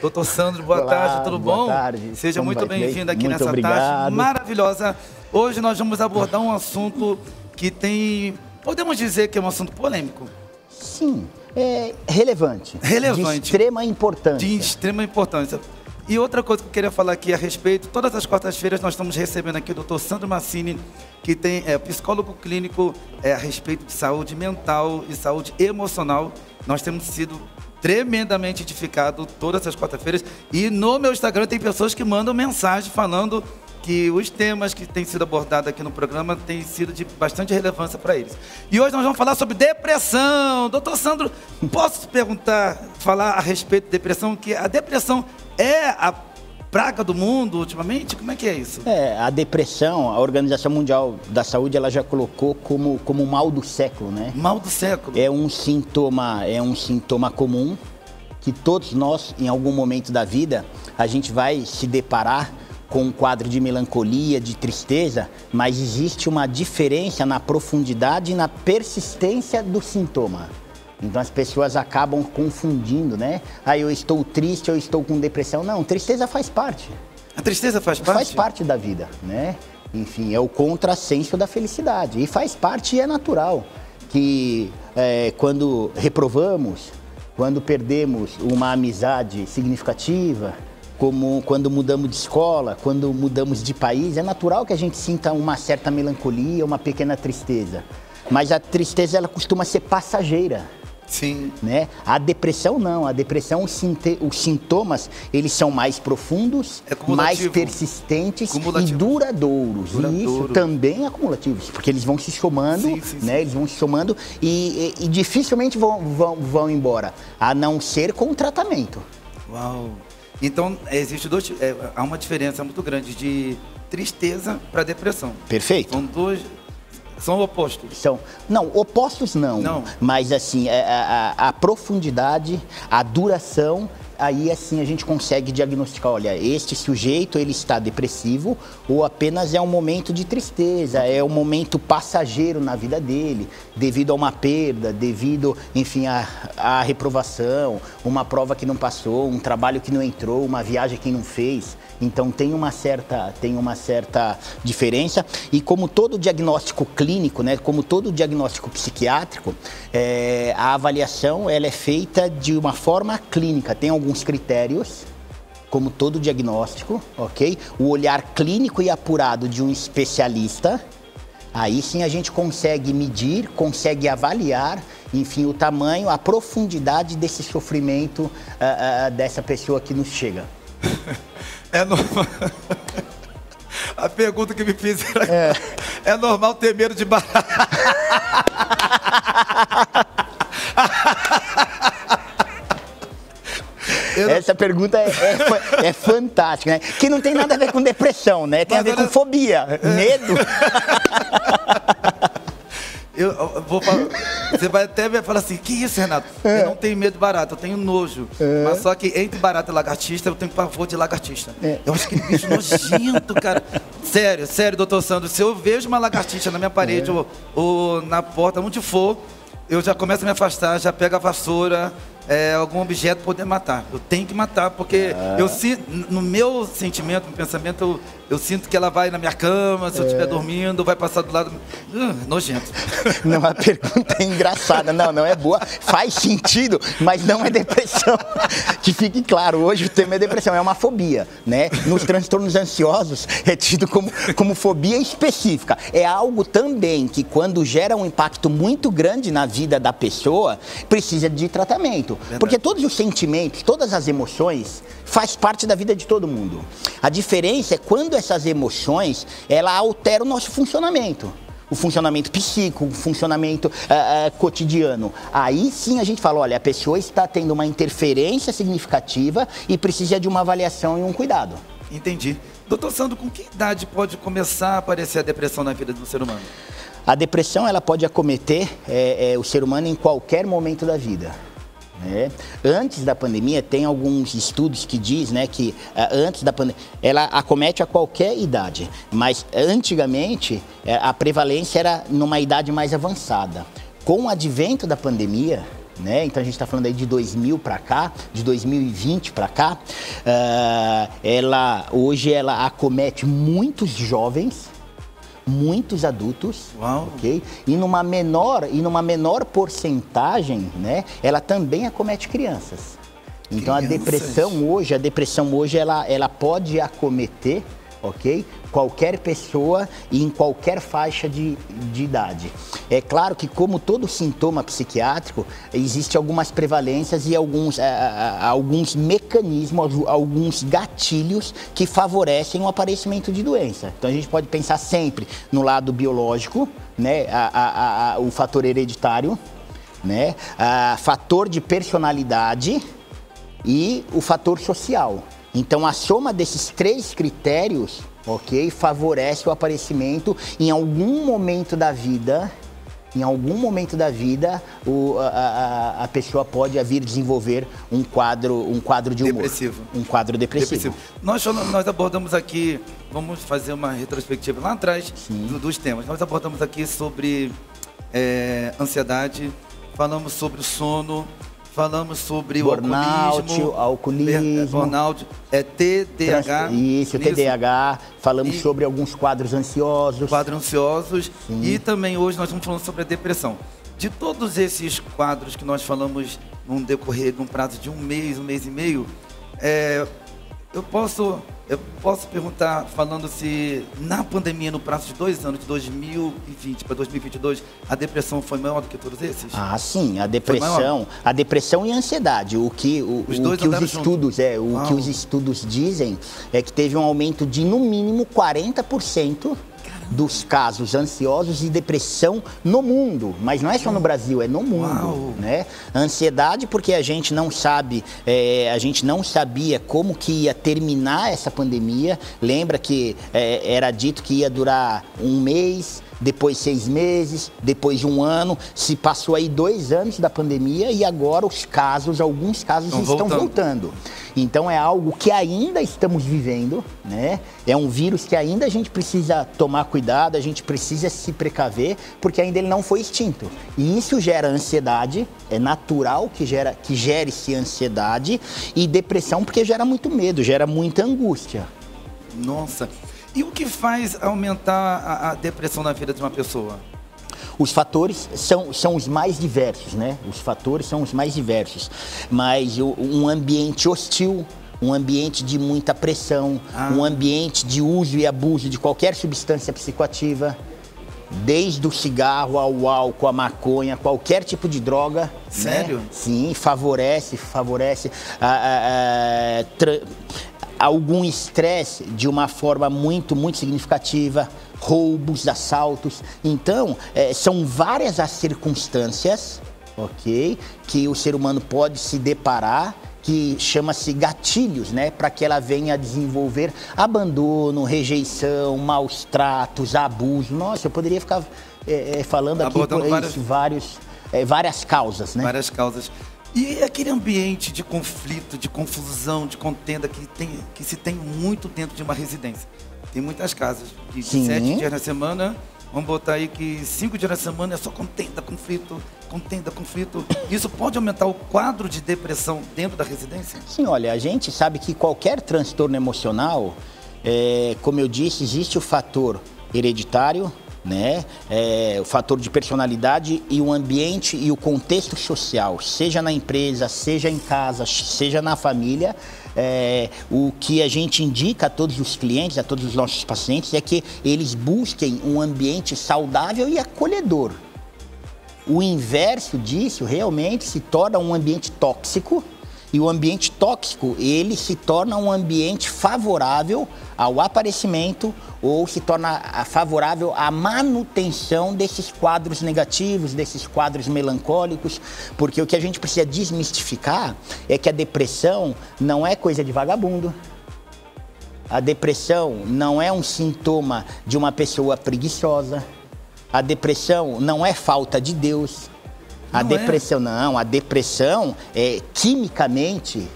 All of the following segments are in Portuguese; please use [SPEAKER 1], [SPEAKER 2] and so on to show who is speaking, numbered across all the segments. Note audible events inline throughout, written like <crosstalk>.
[SPEAKER 1] Doutor Sandro, boa
[SPEAKER 2] Olá,
[SPEAKER 1] tarde, tudo
[SPEAKER 2] boa
[SPEAKER 1] bom?
[SPEAKER 2] tarde.
[SPEAKER 1] Seja
[SPEAKER 2] Como
[SPEAKER 1] muito bem-vindo aqui
[SPEAKER 2] Muito
[SPEAKER 1] nessa tarde
[SPEAKER 2] obrigado.
[SPEAKER 1] maravilhosa. Hoje nós vamos abordar um assunto que tem, podemos dizer que é um assunto polêmico,
[SPEAKER 2] Sim, é relevante.
[SPEAKER 1] Relevante.
[SPEAKER 2] De extrema importância.
[SPEAKER 1] de extrema importância. E outra coisa que eu queria falar aqui a respeito, todas as quartas-feiras nós estamos recebendo aqui o Dr. Sandro Massini, que tem é psicólogo clínico é, a respeito de saúde mental e saúde emocional. Nós temos sido tremendamente edificados todas as quartas-feiras e no meu Instagram tem pessoas que mandam mensagem falando que os temas que têm sido abordados aqui no programa têm sido de bastante relevância para eles. E hoje nós vamos falar sobre depressão. Doutor Sandro, posso perguntar, falar a respeito de depressão, que a depressão é a praga do mundo ultimamente? Como é que é isso?
[SPEAKER 2] É, a depressão, a Organização Mundial da Saúde, ela já colocou como, como o mal do século, né?
[SPEAKER 1] Mal do século.
[SPEAKER 2] É um sintoma, é um sintoma comum que todos nós, em algum momento da vida, a gente vai se deparar com um quadro de melancolia, de tristeza, mas existe uma diferença na profundidade e na persistência do sintoma. Então as pessoas acabam confundindo, né? Ah, eu estou triste, eu estou com depressão. Não, tristeza faz parte.
[SPEAKER 1] A tristeza faz parte?
[SPEAKER 2] Faz parte da vida, né? Enfim, é o contrassenso da felicidade. E faz parte e é natural que é, quando reprovamos, quando perdemos uma amizade significativa, como quando mudamos de escola, quando mudamos de país, é natural que a gente sinta uma certa melancolia, uma pequena tristeza. Mas a tristeza ela costuma ser passageira
[SPEAKER 1] Sim.
[SPEAKER 2] né? A depressão não, a depressão, os, sintomas, eles são mais profundos,
[SPEAKER 1] É
[SPEAKER 2] mais persistentes
[SPEAKER 1] Cumulativo.
[SPEAKER 2] e duradouros. E isso
[SPEAKER 1] Duradouro.
[SPEAKER 2] também é acumulativos, porque eles vão se somando,
[SPEAKER 1] Sim, sim,
[SPEAKER 2] né?
[SPEAKER 1] sim.
[SPEAKER 2] Eles vão se somando e, e- e dificilmente vão, vão, vão embora, a não ser com o tratamento.
[SPEAKER 1] Uau. Então, existe dois, é, há uma diferença muito grande de tristeza para depressão.
[SPEAKER 2] Perfeito?
[SPEAKER 1] São dois, são opostos.
[SPEAKER 2] São, não, opostos não,
[SPEAKER 1] Não.
[SPEAKER 2] mas assim, é, a, a- a profundidade, a duração, aí assim a gente consegue diagnosticar, olha, este sujeito ele está depressivo ou apenas é um momento de tristeza, é um momento passageiro na vida dele, devido a uma perda, devido, enfim, a, a reprovação, uma prova que não passou, um trabalho que não entrou, uma viagem que não fez. Então tem uma certa, tem uma certa diferença e como todo diagnóstico clínico, né, como todo diagnóstico psiquiátrico, é, a avaliação ela é feita de uma forma clínica. Tem alguns critérios, como todo diagnóstico, ok? O olhar clínico e apurado de um especialista. Aí sim a gente consegue medir, consegue avaliar, enfim, o tamanho, a profundidade desse sofrimento ah, ah, dessa pessoa que nos chega. <laughs>
[SPEAKER 1] É normal. <laughs> A pergunta que me fizeram é. <laughs> normal ter medo de barata. Eu não-
[SPEAKER 2] Essa pergunta é, é é fantástica, né? Que não tem nada a ver com depressão, né? Tem a
[SPEAKER 1] Mas
[SPEAKER 2] ver
[SPEAKER 1] olha-
[SPEAKER 2] com fobia, medo. <laughs>
[SPEAKER 1] Eu, eu vou falar, você vai até ver- falar assim, que isso, Renato? Eu não tenho medo de barata, eu tenho nojo. Mas só que entre barata e lagartista, eu tenho pavor de lagartista.
[SPEAKER 2] É.
[SPEAKER 1] Eu acho que bicho nojento, cara. <laughs> Sério, sério, doutor Sandro, se eu vejo uma lagartixa na minha parede ou, ou na porta, onde for, eu já começo a me afastar, já pego a vassoura, é, algum objeto poder matar. Eu tenho que matar, porque eu sinto, no meu sentimento, no pensamento, eu, eu sinto que ela vai na minha cama, se eu estiver dormindo, vai passar do lado. Uh, nojento. <laughs>
[SPEAKER 2] Não, a pergunta é engraçada. Não, não é boa. Faz sentido, mas não é depressão. <laughs> Que fique claro, hoje o tema é depressão, é uma fobia, né? Nos transtornos ansiosos é tido como, como fobia específica. É algo também que quando gera um impacto muito grande na vida da pessoa, precisa de tratamento. Porque todos os sentimentos, todas as emoções faz parte da vida de todo mundo. A diferença é quando essas emoções, ela altera o nosso funcionamento o funcionamento psíquico, o funcionamento ah, ah, cotidiano. Aí sim a gente fala, olha, a pessoa está tendo uma interferência significativa e precisa de uma avaliação e um cuidado.
[SPEAKER 1] Entendi. Doutor Sandro, com que idade pode começar a aparecer a depressão na vida do ser humano?
[SPEAKER 2] A depressão ela pode acometer eh, eh, o ser humano em qualquer momento da vida. Né? Antes da pandemia, tem alguns estudos que diz né, que ah, antes da pandemia, ela acomete a qualquer idade, mas antigamente eh, a prevalência era numa idade mais avançada. Com o advento da pandemia, né? Então a gente está falando aí de 2000 para cá, de 2020 para cá. Uh, ela hoje ela acomete muitos jovens, muitos adultos,
[SPEAKER 1] Uau.
[SPEAKER 2] ok? E numa menor e numa menor porcentagem, né? Ela também acomete crianças. Então crianças. a depressão hoje, a depressão hoje ela, ela pode acometer ok? Qualquer pessoa e em qualquer faixa de, de idade. É claro que, como todo sintoma psiquiátrico, existe algumas prevalências e alguns, a, a, alguns mecanismos, alguns gatilhos que favorecem o aparecimento de doença. Então a gente pode pensar sempre no lado biológico, né? A, o fator hereditário, né? fator de personalidade e o fator social. Então, a soma desses três critérios, ok, favorece o aparecimento em algum momento da vida. Em algum momento da vida, o, a, a, a, pessoa pode vir desenvolver um quadro, um quadro de humor.
[SPEAKER 1] Depressivo.
[SPEAKER 2] Um quadro depressivo. depressivo.
[SPEAKER 1] Nós, nós abordamos aqui, vamos fazer uma retrospectiva lá atrás do, dos temas. Nós abordamos aqui sobre é, ansiedade, falamos sobre o sono, falamos sobre
[SPEAKER 2] burnout,
[SPEAKER 1] o alcoolismo,
[SPEAKER 2] alcoolismo
[SPEAKER 1] burnout, é TDAH. Trans,
[SPEAKER 2] isso, TDAH. Falamos e, sobre alguns quadros ansiosos.
[SPEAKER 1] Quadros ansiosos. Sim. E também hoje nós estamos falando sobre a depressão. De todos esses quadros que nós falamos num decorrer, num prazo de um mês, um mês e meio, é, eu posso eu posso perguntar, falando se na pandemia, no prazo de dois anos, de 2020 para 2022, a depressão foi maior do que todos esses?
[SPEAKER 2] Ah, sim, a depressão, a depressão e a ansiedade. O que o, os, o que os estudos, junto. é, o Uau. que os estudos dizem é que teve um aumento de no mínimo 40% dos casos ansiosos e depressão no mundo, mas não é só no Brasil, é no mundo, Uau. né? Ansiedade porque a gente não sabe, é, a gente não sabia como que ia terminar essa pandemia. Lembra que é, era dito que ia durar um mês, depois seis meses, depois de um ano. Se passou aí dois anos da pandemia e agora os casos, alguns casos estão, estão voltando. voltando. Então é algo que ainda estamos vivendo, né? É um vírus que ainda a gente precisa tomar cuidado, a gente precisa se precaver, porque ainda ele não foi extinto. E isso gera ansiedade, é natural que, gera, que gere-se ansiedade e depressão, porque gera muito medo, gera muita angústia.
[SPEAKER 1] Nossa, e o que faz aumentar a, a depressão na vida de uma pessoa?
[SPEAKER 2] Os fatores são, são os mais diversos, né? Os fatores são os mais diversos. Mas um ambiente hostil, um ambiente de muita pressão, ah. um ambiente de uso e abuso de qualquer substância psicoativa, desde o cigarro ao álcool, a maconha, qualquer tipo de droga. Né?
[SPEAKER 1] Sério? Né?
[SPEAKER 2] Sim, favorece, favorece. A, a, a, algum estresse de uma forma muito, muito significativa, roubos, assaltos. Então, é, são várias as circunstâncias, ok, que o ser humano pode se deparar que chama-se gatilhos, né, para que ela venha a desenvolver abandono, rejeição, maus tratos, abuso. Nossa, eu poderia ficar é, falando aqui por várias, vários, é, várias causas, né?
[SPEAKER 1] Várias causas. E aquele ambiente de conflito, de confusão, de contenda que, tem, que se tem muito dentro de uma residência. Tem muitas casas que Sim. sete dias na semana, vamos botar aí que cinco dias na semana é só contenda, conflito, contenda, conflito. Isso pode aumentar o quadro de depressão dentro da residência?
[SPEAKER 2] Sim, olha, a gente sabe que qualquer transtorno emocional, é, como eu disse, existe o fator hereditário, né? É, o fator de personalidade e o ambiente e o contexto social, seja na empresa, seja em casa, seja na família. É, o que a gente indica a todos os clientes, a todos os nossos pacientes, é que eles busquem um ambiente saudável e acolhedor. O inverso disso realmente se torna um ambiente tóxico e o ambiente tóxico, ele se torna um ambiente favorável ao aparecimento ou se torna favorável à manutenção desses quadros negativos, desses quadros melancólicos, porque o que a gente precisa desmistificar é que a depressão não é coisa de vagabundo. A depressão não é um sintoma de uma pessoa preguiçosa. A depressão não é falta de Deus. A não é? depressão, é. não. A depressão, é, quimicamente,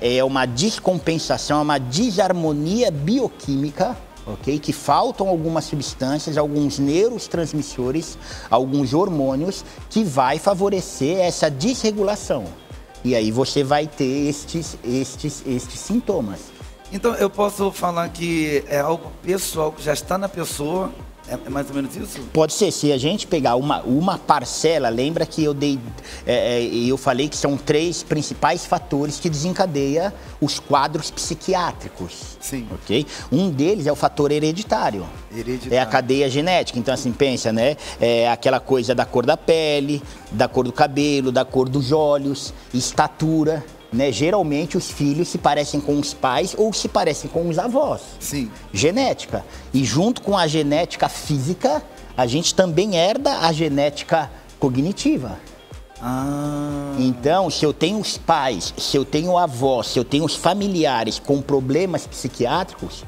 [SPEAKER 2] é uma descompensação, é uma desarmonia bioquímica ok? Que faltam algumas substâncias, alguns neurotransmissores, alguns hormônios que vai favorecer essa desregulação. E aí você vai ter estes, estes, estes sintomas.
[SPEAKER 1] Então eu posso falar que é algo pessoal que já está na pessoa é, é, mais ou menos isso?
[SPEAKER 2] Pode ser. Se a gente pegar uma, uma parcela, lembra que eu dei, é, é, eu falei que são três principais fatores que desencadeia os quadros psiquiátricos.
[SPEAKER 1] Sim.
[SPEAKER 2] Ok? Um deles é o fator hereditário.
[SPEAKER 1] Hereditário.
[SPEAKER 2] É a cadeia genética. Então, assim, pensa, né? É aquela coisa da cor da pele, da cor do cabelo, da cor dos olhos, estatura né? Geralmente os filhos se parecem com os pais ou se parecem com os avós.
[SPEAKER 1] Sim.
[SPEAKER 2] Genética. E junto com a genética física, a gente também herda a genética cognitiva.
[SPEAKER 1] Ah.
[SPEAKER 2] Então, se eu tenho os pais, se eu tenho avós, se eu tenho os familiares com problemas psiquiátricos,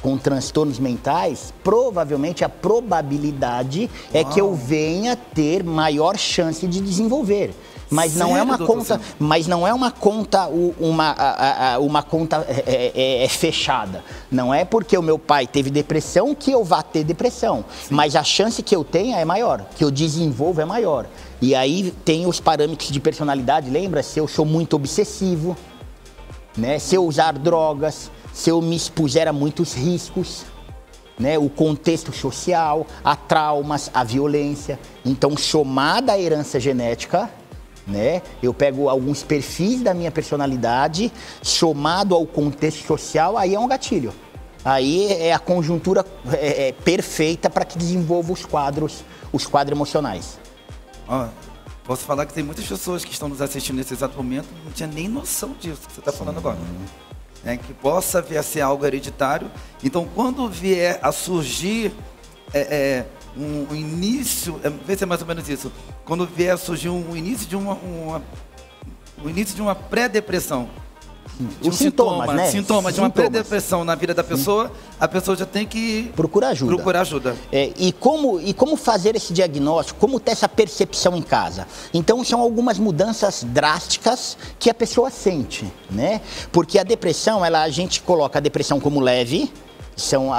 [SPEAKER 2] com transtornos mentais, provavelmente a probabilidade é que eu venha ter maior chance de desenvolver. Mas Sério, não é uma conta, mas não é uma conta, uma, uma conta é, é, é, fechada. Não é porque o meu pai teve depressão que eu vá ter depressão. Sim. Mas a chance que eu tenha é maior, que eu desenvolvo é maior. E aí tem os parâmetros de personalidade, lembra? Se eu sou muito obsessivo, né? Se eu usar drogas, se eu me expuser a muitos riscos, né? O contexto social, a traumas, a violência. Então, somada à herança genética, né? Eu pego alguns perfis da minha personalidade, somado ao contexto social, aí é um gatilho. Aí é a conjuntura é, é perfeita para que desenvolva os quadros, os quadros emocionais.
[SPEAKER 1] Ah, posso falar que tem muitas pessoas que estão nos assistindo nesse exato momento não tinha nem noção disso que você está falando agora. É, que possa vir a ser algo hereditário. Então, quando vier a surgir é, é, um, um início, é, vê se é mais ou menos isso, quando vier surgir um, um início de uma, uma o início de uma pré-depressão,
[SPEAKER 2] de um sintomas, sintoma, né?
[SPEAKER 1] sintoma de uma pré-depressão na vida da pessoa, a pessoa já tem que
[SPEAKER 2] procurar ajuda.
[SPEAKER 1] Procurar ajuda.
[SPEAKER 2] É, e, como, e como fazer esse diagnóstico? Como ter essa percepção em casa? Então, são algumas mudanças drásticas que a pessoa sente, né? Porque a depressão, ela, a gente coloca a depressão como leve, são a,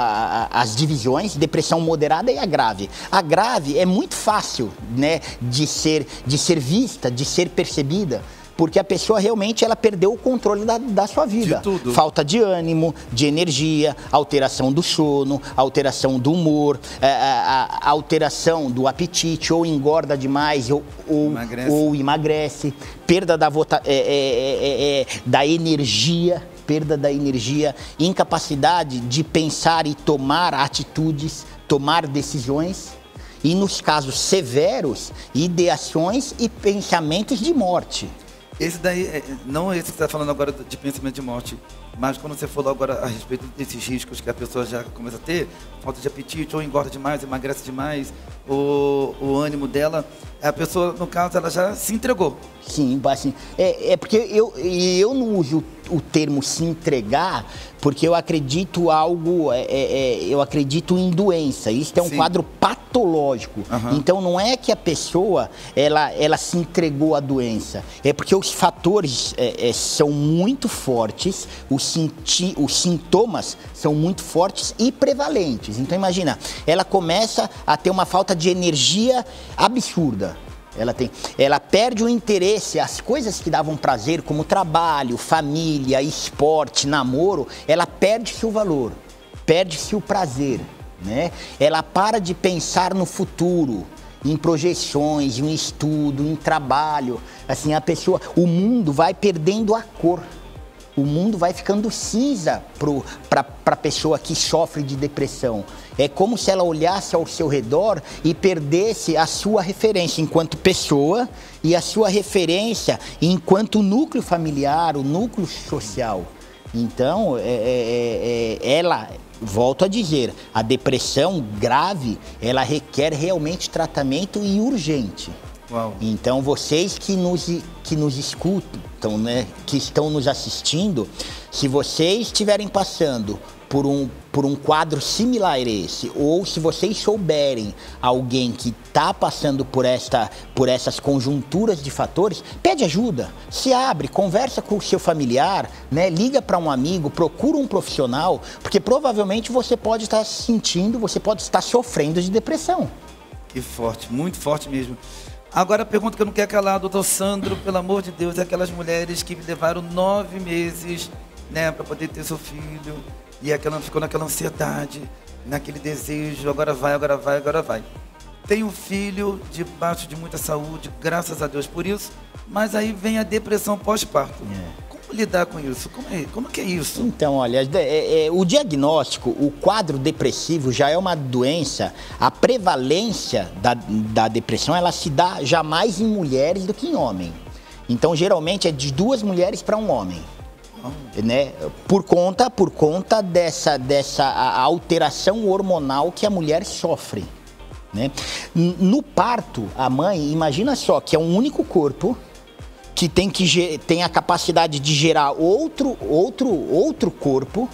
[SPEAKER 2] a, as divisões, depressão moderada e a grave. A grave é muito fácil, né, de ser, de ser vista, de ser percebida porque a pessoa realmente ela perdeu o controle da, da sua vida.
[SPEAKER 1] De tudo.
[SPEAKER 2] Falta de ânimo, de energia, alteração do sono, alteração do humor, a, é, é, a, a alteração do apetite, ou engorda demais, ou, ou, emagrece. ou emagrece, perda da, vota, é, é, é, da energia perda da energia, incapacidade de pensar e tomar atitudes, tomar decisões. E nos casos severos, ideações e pensamentos de morte.
[SPEAKER 1] Esse daí, é, não esse que você está falando agora de pensamento de morte, mas quando você falou agora a respeito desses riscos que a pessoa já começa a ter, falta de apetite, ou engorda demais, emagrece demais, o, o ânimo dela, a pessoa, no caso, ela já se entregou.
[SPEAKER 2] Sim, assim, é, é porque eu, eu não uso o termo se entregar, porque eu acredito algo, é, é, é, eu acredito em doença. Isso é um Sim. quadro patológico. Uhum. Então não é que a pessoa ela, ela se entregou à doença, é porque os fatores é, é são muito fortes, os, sinti, os sintomas são muito fortes e prevalentes. Então imagina, ela começa a ter uma falta de energia absurda. Ela, tem, ela perde o interesse, as coisas que davam prazer, como trabalho, família, esporte, namoro, ela perde-se o valor, perde-se o prazer. Né? Ela para de pensar no futuro, em projeções, em estudo, em trabalho. Assim, a pessoa, o mundo vai perdendo a cor o mundo vai ficando cinza para a pessoa que sofre de depressão. É como se ela olhasse ao seu redor e perdesse a sua referência enquanto pessoa e a sua referência enquanto núcleo familiar, o núcleo social. Então, é, é, é, é ela, volto a dizer, a depressão grave, ela requer realmente tratamento e urgente.
[SPEAKER 1] Uau.
[SPEAKER 2] Então, vocês que nos, que nos escutam, né, que estão nos assistindo, se vocês estiverem passando por um, por um quadro similar a esse, ou se vocês souberem alguém que está passando por, esta, por essas conjunturas de fatores, pede ajuda, se abre, conversa com o seu familiar, né? liga para um amigo, procura um profissional, porque provavelmente você pode estar sentindo, você pode estar sofrendo de depressão.
[SPEAKER 1] Que forte, muito forte mesmo. Agora a pergunta que eu não quero calar, doutor Sandro, pelo amor de Deus, é aquelas mulheres que levaram nove meses né, para poder ter seu filho, e aquela ficou naquela ansiedade, naquele desejo, agora vai, agora vai, agora vai. Tem um filho debaixo de muita saúde, graças a Deus por isso, mas aí vem a depressão pós-parto. É lidar com isso? Como é, como que é isso?
[SPEAKER 2] Então, olha, é, é, o diagnóstico, o quadro depressivo já é uma doença, a prevalência da, da depressão, ela se dá jamais em mulheres do que em homem. Então, geralmente é de duas mulheres para um homem. Oh. Né? Por conta, por conta dessa, dessa alteração hormonal que a mulher sofre. Né? No parto, a mãe, imagina só que é um único corpo, que tem, que tem a capacidade de gerar outro, outro, outro corpo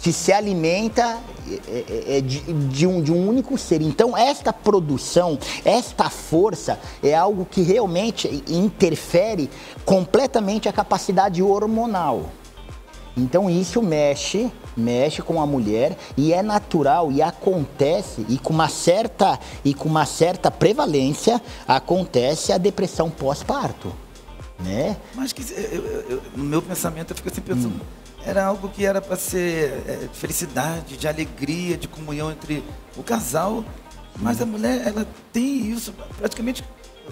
[SPEAKER 2] que se alimenta é, é, é, de, de, um, de um único ser. Então, esta produção, esta força é algo que realmente interfere completamente a capacidade hormonal. Então, isso mexe, mexe com a mulher e é natural e acontece e com uma certa e com uma certa prevalência acontece a depressão pós-parto né?
[SPEAKER 1] Mas que eu, eu, no meu pensamento eu fico assim pensando, hum. era algo que era para ser é, de felicidade, de alegria, de comunhão entre o casal, mas hum. a mulher ela tem isso praticamente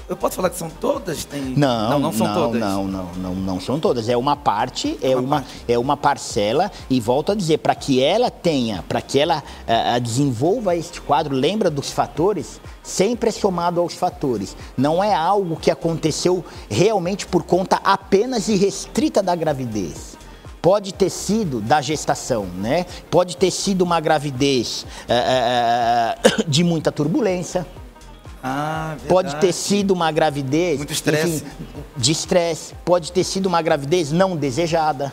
[SPEAKER 1] eu posso falar que são todas?
[SPEAKER 2] Tem... Não, não, não são não, todas. Não, não, não, não são todas. É uma parte, é uma, uma é uma parcela e volto a dizer, para que ela tenha, para que ela uh, desenvolva este quadro, lembra dos fatores, sempre é somado aos fatores. Não é algo que aconteceu realmente por conta apenas e restrita da gravidez pode ter sido da gestação, né? Pode ter sido uma gravidez uh, uh, <coughs> de muita turbulência, ah, pode ter sido uma gravidez.
[SPEAKER 1] Muito estresse.
[SPEAKER 2] de estresse. Pode ter sido uma gravidez não desejada.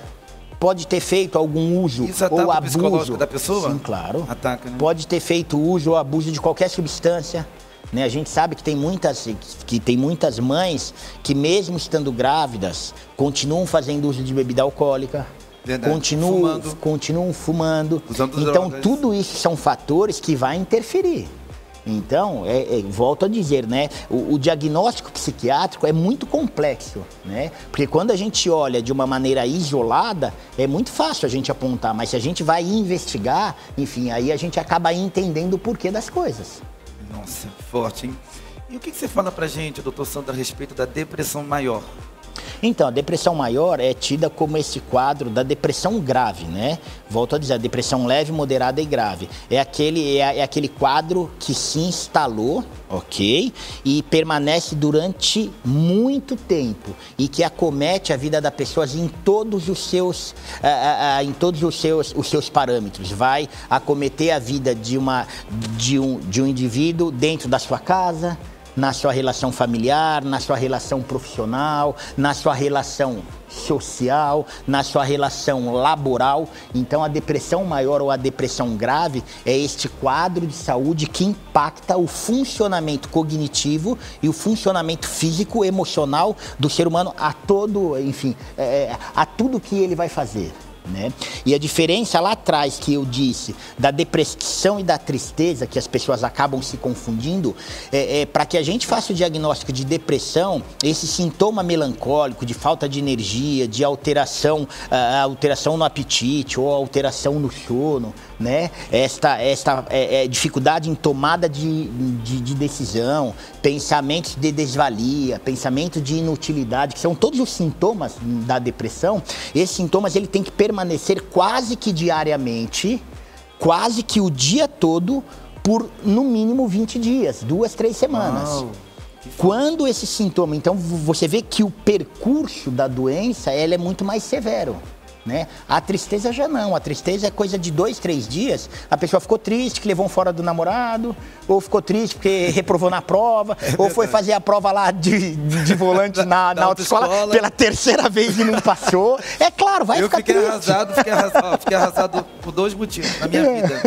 [SPEAKER 2] Pode ter feito algum uso Isso ou abuso
[SPEAKER 1] da pessoa?
[SPEAKER 2] Sim, claro.
[SPEAKER 1] Ataca, né?
[SPEAKER 2] Pode ter feito uso ou abuso de qualquer substância. Né? A gente sabe que tem muitas que tem muitas mães que mesmo estando grávidas continuam fazendo uso de bebida alcoólica. Verdade. Continuam fumando. Continuam fumando. Usando então drogas. tudo isso são fatores que vai interferir. Então, é, é, volto a dizer, né? O, o, diagnóstico psiquiátrico é muito complexo, né? Porque quando a gente olha de uma maneira isolada, é muito fácil a gente apontar, mas se a gente vai investigar, enfim, aí a gente acaba entendendo o porquê das coisas.
[SPEAKER 1] Nossa, forte, hein? E o que, você fala pra gente, doutor Sandro, a respeito da depressão maior?
[SPEAKER 2] Então, a depressão maior é tida como esse quadro da depressão grave, né? Volto a dizer, a depressão leve, moderada e grave. É aquele, é, é aquele quadro que se instalou, ok? E permanece durante muito tempo e que acomete a vida da pessoa em todos os seus, em todos os seus, os seus parâmetros. Vai acometer a vida de, uma, de, um, de um indivíduo dentro da sua casa, na sua relação familiar, na sua relação profissional, na sua relação social, na sua relação laboral. Então, a depressão maior ou a depressão grave é este quadro de saúde que impacta o funcionamento cognitivo e o funcionamento físico, emocional do ser humano a todo, enfim, é, a tudo que ele vai fazer. Né? E a diferença lá atrás que eu disse da depressão e da tristeza, que as pessoas acabam se confundindo, é, é para que a gente faça o diagnóstico de depressão, esse sintoma melancólico, de falta de energia, de alteração, uh, alteração no apetite ou alteração no sono, né? Esta, esta é, é, dificuldade em tomada de, de, de, decisão, pensamentos de desvalia, pensamento de inutilidade, que são todos os sintomas da depressão. Esses sintomas ele tem que permanecer quase que diariamente, quase que o dia todo, por no mínimo 20 dias, duas, três semanas. Uau. Quando esse sintoma, então você vê que o percurso da doença ela é muito mais severo. Né? A tristeza já não. A tristeza é coisa de dois, três dias. A pessoa ficou triste que levou um fora do namorado, ou ficou triste porque reprovou na prova, é ou foi fazer a prova lá de, de, volante <laughs> na, na autoescola pela terceira vez e não passou. É claro, vai
[SPEAKER 1] eu
[SPEAKER 2] ficar
[SPEAKER 1] fiquei
[SPEAKER 2] triste.
[SPEAKER 1] Arrasado, fiquei arrasado, fiquei arrasado por dois motivos na minha vida.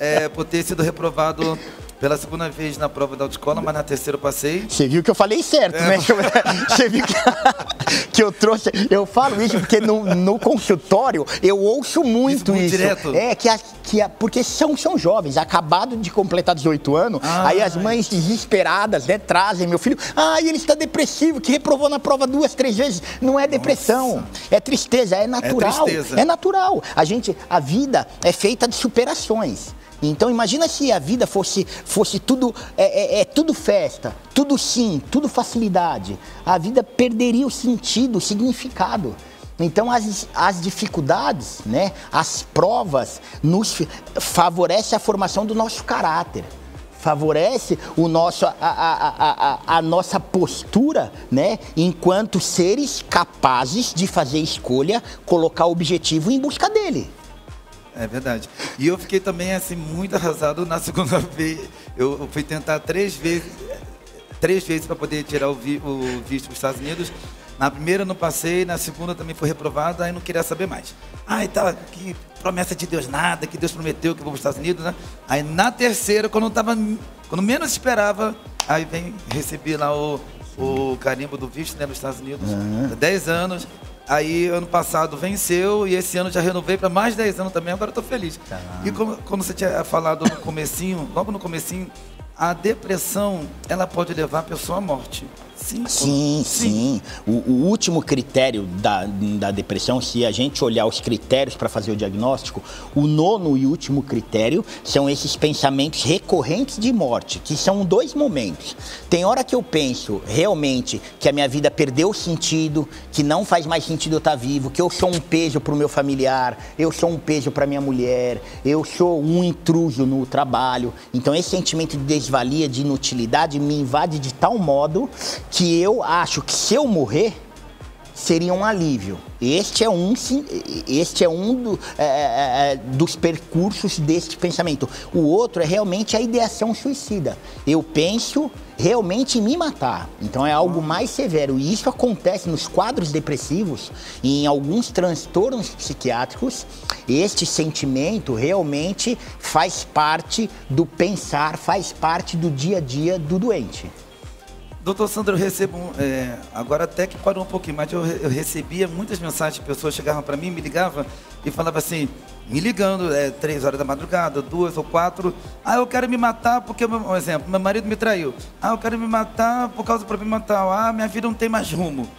[SPEAKER 1] É, por ter sido reprovado pela segunda vez na prova da autoescola, mas na terceira eu passei.
[SPEAKER 2] Você viu que eu falei certo, é, né? <laughs> Você viu que, <laughs> que, eu trouxe. Eu falo isso porque no, no consultório eu ouço muito isso. isso.
[SPEAKER 1] Direto.
[SPEAKER 2] É, que, a, que a, porque são, são jovens, acabado de completar 18 anos, ah, aí as mães desesperadas, né, trazem meu filho. Ah, ele está depressivo, que reprovou na prova duas, três vezes. Não é depressão, Nossa. é tristeza, é natural. É, tristeza. é natural. A gente, a vida é feita de superações. Então imagina se a vida fosse, fosse tudo, é, é, é, tudo festa, tudo sim, tudo facilidade. A vida perderia o sentido, o significado. Então as, as dificuldades, né, as provas nos favorece a formação do nosso caráter favorece o nosso, a, a, a, a, nossa postura, né? Enquanto seres capazes de fazer escolha, colocar o objetivo em busca dele.
[SPEAKER 1] É verdade. E eu fiquei também assim muito arrasado na <laughs> segunda vez. Eu fui tentar três vezes, três vezes para poder tirar o, vi, o visto dos Estados Unidos. Na primeira não passei, na segunda também fui reprovado, aí não queria saber mais. Ai, tá, que promessa de Deus nada, que Deus prometeu que eu vou para os Estados Unidos, né? Aí na terceira, quando eu tava, quando menos esperava, aí vem recebi lá o, o carimbo do visto né, nos Estados Unidos, uhum. 10 anos. Aí ano passado venceu e esse ano já renovei para mais 10 anos também, agora estou feliz. Tá. E como, como você tinha falado no comecinho, logo no comecinho, a depressão, ela pode levar a pessoa à morte.
[SPEAKER 2] Sim, sim. sim. O, o, último critério da, da depressão, se a gente olhar os critérios para fazer o diagnóstico, o nono e último critério são esses pensamentos recorrentes de morte, que são dois momentos. Tem hora que eu penso realmente que a minha vida perdeu sentido, que não faz mais sentido eu estar vivo, que eu sou um peso para o meu familiar, eu sou um peso para minha mulher, eu sou um intruso no trabalho. Então esse sentimento de desvalia, de inutilidade me invade de tal modo que eu acho que se eu morrer seria um alívio. Este é um, este é um do, é, é, é, dos percursos deste pensamento. O outro é realmente a ideação suicida. Eu penso realmente em me matar. Então é algo mais severo. E isso acontece nos quadros depressivos e em alguns transtornos psiquiátricos. Este sentimento realmente faz parte do pensar, faz parte do dia a dia do doente.
[SPEAKER 1] Doutor Sandro, eu recebo, é, agora até que parou um pouquinho, mas eu, eu recebia muitas mensagens de pessoas chegavam para mim, me ligavam e falavam assim, me ligando, é, três horas da madrugada, duas ou quatro, ah, eu quero me matar porque, um exemplo, meu marido me traiu, ah, eu quero me matar por causa do problema tal, ah, minha vida não tem mais rumo.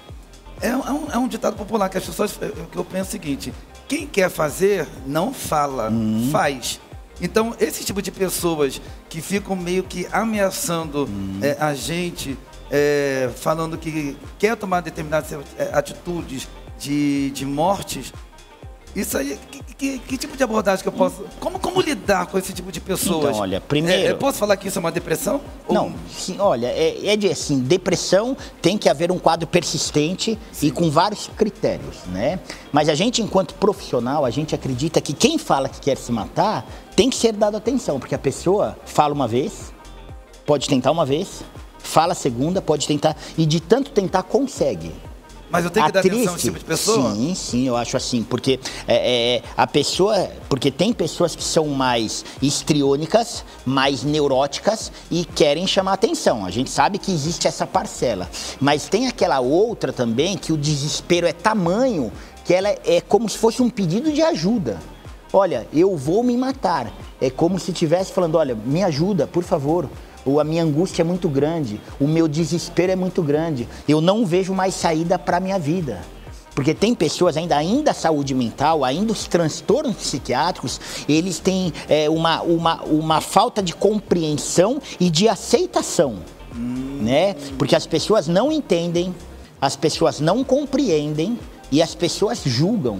[SPEAKER 1] É, é, um, é um, ditado popular que as pessoas, que eu penso o seguinte, quem quer fazer, não fala, hum. faz. Então, esse tipo de pessoas que ficam meio que ameaçando hum. é, a gente, é, falando que quer tomar determinadas é, atitudes de, de mortes, isso aí, que, que, que, tipo de abordagem que eu posso. Como, como lidar com esse tipo de pessoas?
[SPEAKER 2] Então, olha, primeiro. É,
[SPEAKER 1] eu posso falar que isso é uma depressão?
[SPEAKER 2] Não, ou... sim, olha, é, é de assim, depressão tem que haver um quadro persistente sim. e com vários critérios, né? Mas a gente, enquanto profissional, a gente acredita que quem fala que quer se matar tem que ser dado atenção, porque a pessoa fala uma vez, pode tentar uma vez, fala a segunda, pode tentar, e de tanto tentar, consegue.
[SPEAKER 1] Mas eu tenho que dar triste, atenção a esse tipo de pessoa?
[SPEAKER 2] Sim, sim, eu acho assim, porque é, é, a pessoa, porque tem pessoas que são mais histriônicas, mais neuróticas e querem chamar atenção. A gente sabe que existe essa parcela, mas tem aquela outra também que o desespero é tamanho que ela é como se fosse um pedido de ajuda. Olha, eu vou me matar. É como se estivesse falando, olha, me ajuda, por favor ou a minha angústia é muito grande, o meu desespero é muito grande, eu não vejo mais saída para a minha vida. Porque tem pessoas ainda, ainda a saúde mental, ainda os transtornos psiquiátricos, eles têm é, uma, uma, uma falta de compreensão e de aceitação, hum. né? Porque as pessoas não entendem, as pessoas não compreendem e as pessoas julgam.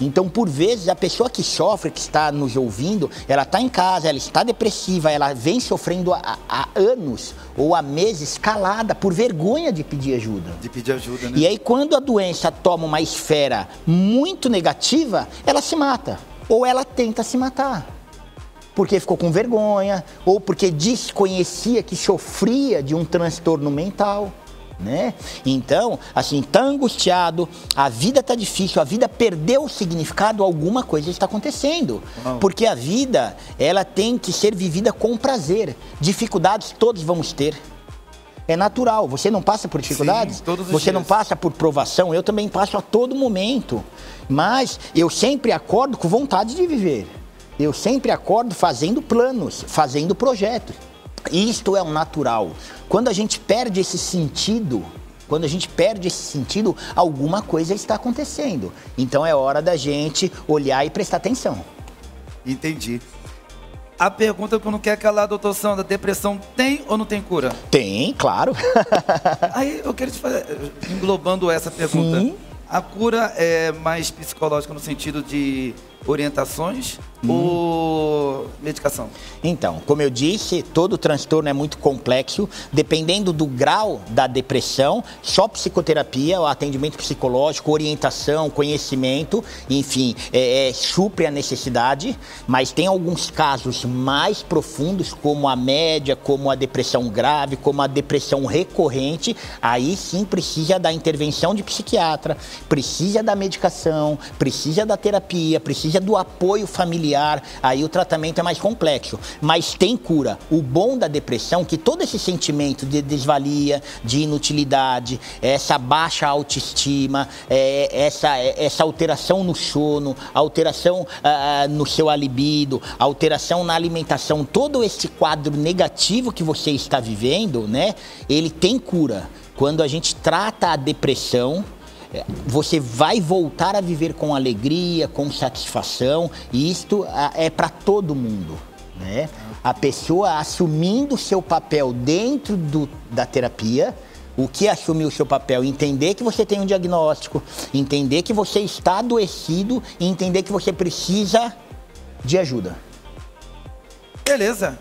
[SPEAKER 2] Então, por vezes, a pessoa que sofre, que está nos ouvindo, ela está em casa, ela está depressiva, ela vem sofrendo há, há, anos ou há meses calada por vergonha de pedir ajuda.
[SPEAKER 1] De pedir ajuda, né?
[SPEAKER 2] E aí, quando a doença toma uma esfera muito negativa, ela se mata. Ou ela tenta se matar. Porque ficou com vergonha, ou porque desconhecia que sofria de um transtorno mental né? Então, assim, tá angustiado, a vida tá difícil, a vida perdeu o significado, alguma coisa está acontecendo. Porque a vida, ela tem que ser vivida com prazer. Dificuldades todos vamos ter. É natural, você não passa por dificuldades, Sim, você dias. não passa por provação, eu também passo a todo momento. Mas eu sempre acordo com vontade de viver. Eu sempre acordo fazendo planos, fazendo projetos. Isto é o natural. Quando a gente perde esse sentido, quando a gente perde esse sentido, alguma coisa está acontecendo. Então é hora da gente olhar e prestar atenção.
[SPEAKER 1] Entendi. A pergunta que eu não quero calar, doutor Sandra, depressão tem ou não tem cura?
[SPEAKER 2] Tem, claro. <laughs>
[SPEAKER 1] Aí eu quero te fazer, englobando essa pergunta. Sim. A cura é mais psicológica no sentido de orientações hum. ou medicação?
[SPEAKER 2] Então, como eu disse, todo transtorno é muito complexo. Dependendo do grau da depressão, só psicoterapia, o atendimento psicológico, orientação, conhecimento, enfim, é, é, supre a necessidade. Mas tem alguns casos mais profundos, como a média, como a depressão grave, como a depressão recorrente. Aí sim precisa da intervenção de psiquiatra, precisa da medicação, precisa da terapia, precisa precisa do apoio familiar, aí o tratamento é mais complexo. Mas tem cura. O bom da depressão que todo esse sentimento de desvalia, de inutilidade, essa baixa autoestima, é, essa, essa alteração no sono, alteração ah, no seu alibido, alteração na alimentação, todo esse quadro negativo que você está vivendo, né? Ele tem cura. Quando a gente trata a depressão, você vai voltar a viver com alegria, com satisfação, e isto é para todo mundo. Né? A pessoa assumindo seu papel dentro do, da terapia, o que é assumir o seu papel? Entender que você tem um diagnóstico, entender que você está adoecido e entender que você precisa de ajuda.
[SPEAKER 1] Beleza.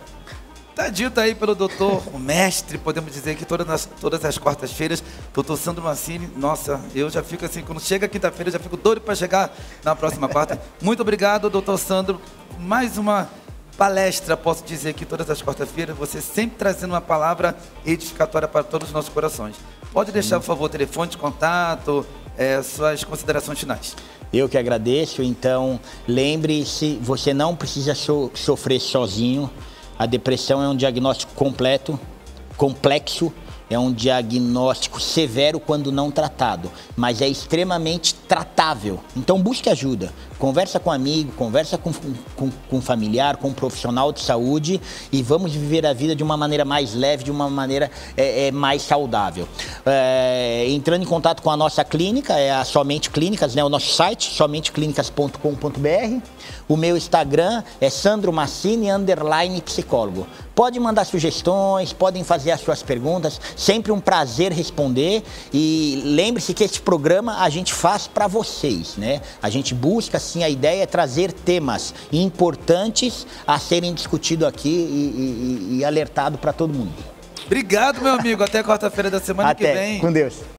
[SPEAKER 1] Tá dito aí pelo doutor, o mestre, podemos dizer que todas as, todas as quartas-feiras, doutor Sandro Mancini, nossa, eu já fico assim, quando chega quinta-feira, já fico doido para chegar na próxima quarta. Muito obrigado, doutor Sandro. Mais uma palestra, posso dizer que todas as quartas-feiras, você sempre trazendo uma palavra edificatória para todos os nossos corações. Pode deixar, por favor, o telefone de contato, é, suas considerações finais.
[SPEAKER 2] Eu que agradeço, então lembre-se, você não precisa so sofrer sozinho. A depressão é um diagnóstico completo, complexo, é um diagnóstico severo quando não tratado, mas é extremamente tratável. Então busque ajuda. Conversa com um amigo, conversa com, com, com um familiar, com um profissional de saúde e vamos viver a vida de uma maneira mais leve, de uma maneira é, é, mais saudável. É, entrando em contato com a nossa clínica, é a Somente Clínicas, né, o nosso site, somenteclínicas.com.br. O meu Instagram é Sandro Massini, underline psicólogo. Pode mandar sugestões, podem fazer as suas perguntas, sempre um prazer responder. E lembre-se que este programa a gente faz para vocês, né? A gente busca, sim, a ideia é trazer temas importantes a serem discutidos aqui e, e, e alertado para todo mundo.
[SPEAKER 1] Obrigado, meu amigo. Até quarta-feira da semana
[SPEAKER 2] Até.
[SPEAKER 1] que vem.
[SPEAKER 2] Com Deus.